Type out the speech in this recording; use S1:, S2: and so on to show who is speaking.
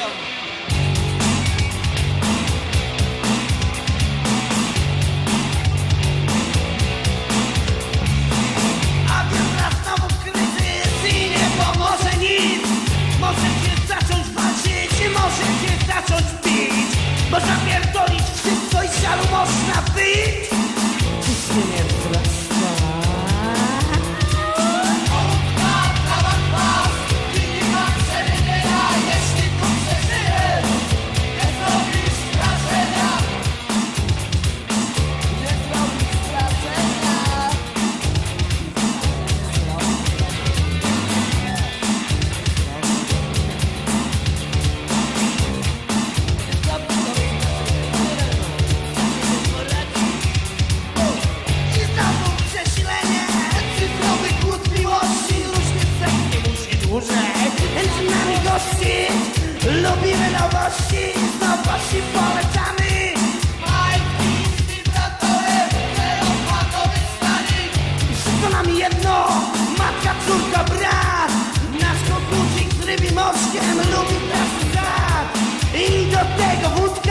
S1: Welcome. miłości Lubimy nowości. Z nowości polecamy Wszystko nam jedno. Matka, córka, brat. Nasz kokucik z rybim oczkiem Lubi pracy I do tego wódka